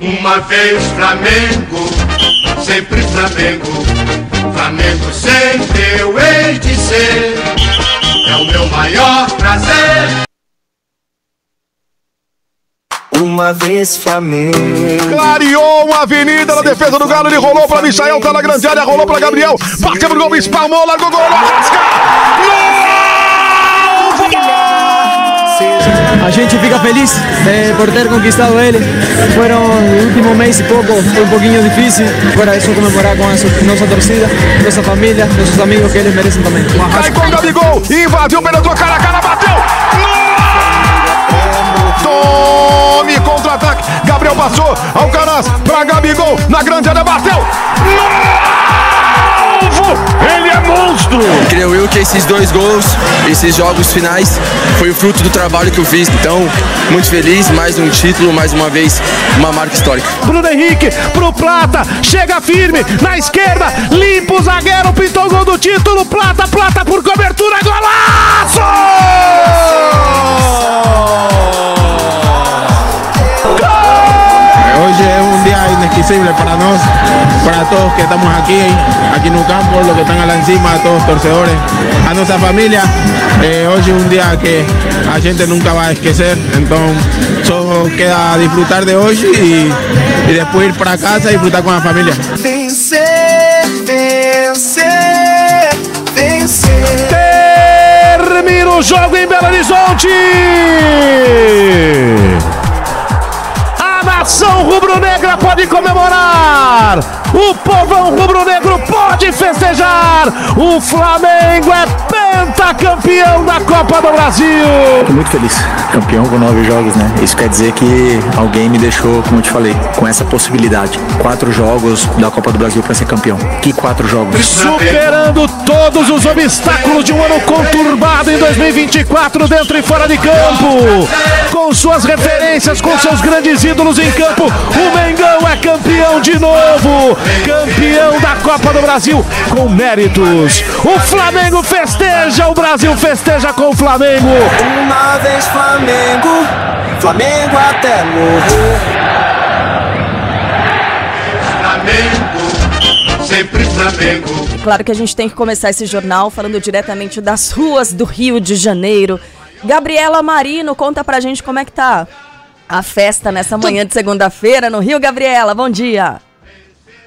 Uma vez Flamengo, sempre Flamengo. Flamengo sempre eu hei de ser. É o meu maior prazer. Uma vez Flamengo. Clareou uma avenida na defesa do Galo. Ele rolou pra Michael, tá na grande área, rolou pra Gabriel. Bateu pro gol, espalmou, largou gol. A gente fica feliz eh, por ter conquistado ele. Foram o último mês e pouco, foi um pouquinho difícil. Agora é só comemorar com a nossa torcida, nossa família, nossos amigos que eles merecem também. Cai com o Gabigol, invadiu, penetrou, cara a cara, bateu. Tome contra-ataque. Gabriel passou, Alcaraz pra Gabigol, na grande área, bateu. Novo! Monstro! Creio eu que esses dois gols, esses jogos finais, foi o fruto do trabalho que eu fiz. Então, muito feliz, mais um título, mais uma vez, uma marca histórica. Bruno Henrique pro Plata, chega firme na esquerda, limpa o zagueiro, pintou o gol do título. Plata, Plata por cobertura, golaço! Para nosotros, para todos que estamos aquí, aquí en el campo, los que están allá encima, a todos los torcedores, a nuestra familia. Eh, hoy es un día que la gente nunca va a esquecer, entonces solo queda disfrutar de hoy y, y después ir para casa y disfrutar con la familia. Vencer, vencer, vencer. Termina o jogo em Belo Horizonte! Pode comemorar! O povão rubro-negro pode festejar! O Flamengo é pentacampeão da Copa do Brasil! Tô muito feliz. Campeão com nove jogos, né? Isso quer dizer que alguém me deixou, como eu te falei, com essa possibilidade. Quatro jogos da Copa do Brasil para ser campeão. Que quatro jogos? Superando todos os obstáculos de um ano conturbado em 2024, dentro e fora de campo. Com suas referências, com seus grandes ídolos em campo, o Mengão é campeão de novo. Campeão da Copa do Brasil com méritos. O Flamengo festeja, o Brasil festeja com o Flamengo. Uma vez Flamengo, Flamengo até morrer. Flamengo, sempre Flamengo. Claro que a gente tem que começar esse jornal falando diretamente das ruas do Rio de Janeiro. Gabriela Marino, conta pra gente como é que tá a festa nessa manhã de segunda-feira no Rio. Gabriela, bom dia.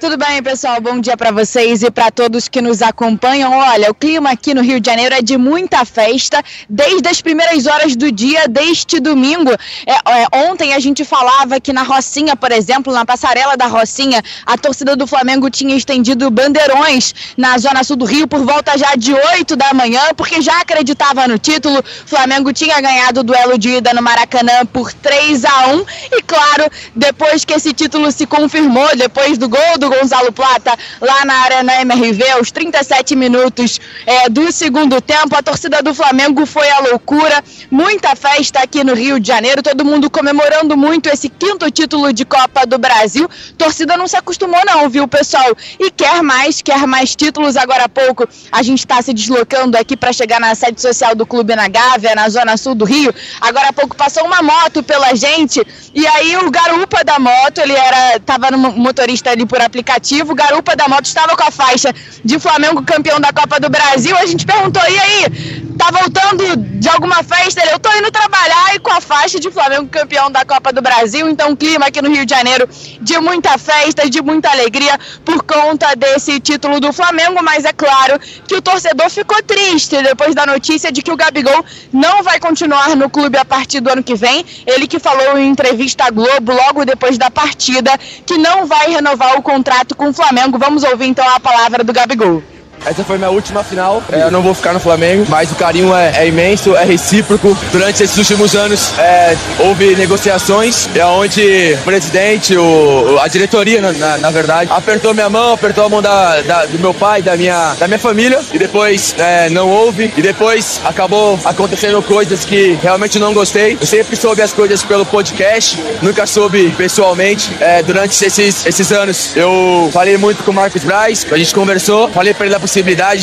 Tudo bem, pessoal? Bom dia para vocês e para todos que nos acompanham. Olha, o clima aqui no Rio de Janeiro é de muita festa desde as primeiras horas do dia deste domingo. É, é, ontem a gente falava que na Rocinha, por exemplo, na passarela da Rocinha, a torcida do Flamengo tinha estendido bandeirões na zona sul do Rio por volta já de 8 da manhã, porque já acreditava no título. O Flamengo tinha ganhado o duelo de ida no Maracanã por 3 a 1 e claro, depois que esse título se confirmou, depois do gol do Gonzalo Plata lá na Arena MRV, aos 37 minutos é, do segundo tempo. A torcida do Flamengo foi à loucura, muita festa aqui no Rio de Janeiro, todo mundo comemorando muito esse quinto título de Copa do Brasil. Torcida não se acostumou, não, viu, pessoal? E quer mais, quer mais títulos. Agora há pouco a gente está se deslocando aqui para chegar na sede social do Clube na Gávea, na zona sul do Rio. Agora há pouco passou uma moto pela gente e aí o garupa da moto, ele era, tava no motorista ali por aplicativo, o garupa da moto estava com a faixa de Flamengo campeão da Copa do Brasil. A gente perguntou, e aí, tá voltando de alguma festa? Eu tô indo trabalhar e com a faixa de Flamengo campeão da Copa do Brasil. Então, um clima aqui no Rio de Janeiro de muita festa, de muita alegria por conta desse título do Flamengo. Mas é claro que o torcedor ficou triste depois da notícia de que o Gabigol não vai continuar no clube a partir do ano que vem. Ele que falou em entrevista à Globo logo depois da partida que não vai renovar o contrato com o Flamengo. Vamos ouvir então a palavra do Gabigol. Essa foi minha última final. É, eu não vou ficar no Flamengo, mas o carinho é, é imenso, é recíproco. Durante esses últimos anos é, houve negociações, é onde o presidente, o, a diretoria, na, na, na verdade, apertou minha mão, apertou a mão da, da- do meu pai, da minha, da minha família, e depois é, não houve, e depois acabou acontecendo coisas que realmente não gostei. Eu sempre soube as coisas pelo podcast, nunca soube pessoalmente. É, durante esses, esses anos, eu falei muito com o Marcos Braz, a gente conversou, falei pra ele da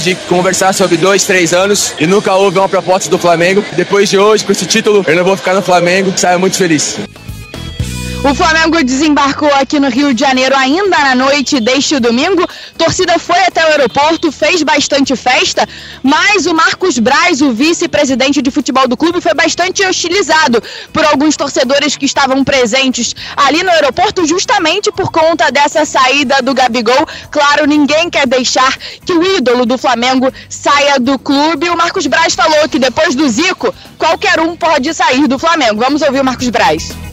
de conversar sobre dois, três anos, e nunca houve uma proposta do Flamengo. Depois de hoje, com esse título, eu não vou ficar no Flamengo, saio muito feliz. O Flamengo desembarcou aqui no Rio de Janeiro ainda na noite deste domingo. Torcida foi até o aeroporto, fez bastante festa, mas o Marcos Braz, o vice-presidente de futebol do clube, foi bastante hostilizado por alguns torcedores que estavam presentes ali no aeroporto, justamente por conta dessa saída do Gabigol. Claro, ninguém quer deixar que o ídolo do Flamengo saia do clube. O Marcos Braz falou que depois do Zico, qualquer um pode sair do Flamengo. Vamos ouvir o Marcos Braz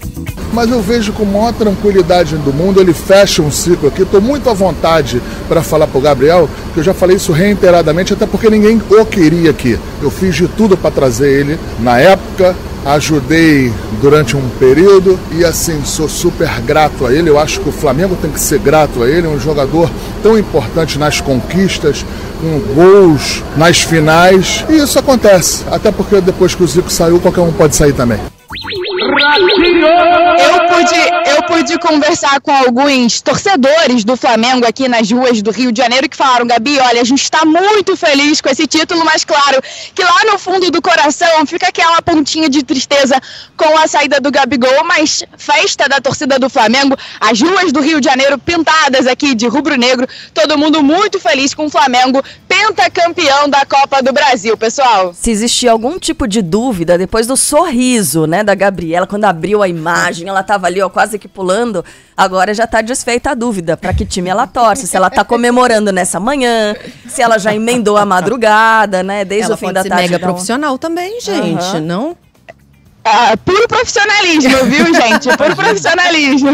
mas eu vejo com maior tranquilidade do mundo, ele fecha um ciclo aqui. Estou muito à vontade para falar para o Gabriel, que eu já falei isso reiteradamente, até porque ninguém o queria aqui. Eu fiz de tudo para trazer ele na época, ajudei durante um período e assim sou super grato a ele. Eu acho que o Flamengo tem que ser grato a ele, um jogador tão importante nas conquistas, com gols nas finais. E isso acontece, até porque depois que o Zico saiu, qualquer um pode sair também. Eu pude, eu pude conversar com alguns torcedores do Flamengo aqui nas ruas do Rio de Janeiro que falaram, Gabi, olha, a gente está muito feliz com esse título, mas claro que lá no fundo do coração fica aquela pontinha de tristeza com a saída do Gabigol, mas festa da torcida do Flamengo, as ruas do Rio de Janeiro pintadas aqui de rubro-negro, todo mundo muito feliz com o Flamengo, pentacampeão da Copa do Brasil, pessoal. Se existia algum tipo de dúvida depois do sorriso, né, da Gabriela, quando abriu a imagem, ela tava ali, ó, quase que pulando. Agora já tá desfeita a dúvida para que time ela torce, se ela tá comemorando nessa manhã, se ela já emendou a madrugada, né, desde ela o fim da tarde. mega então... profissional também, gente, uhum. não? Ah, puro profissionalismo, viu, gente? Puro profissionalismo.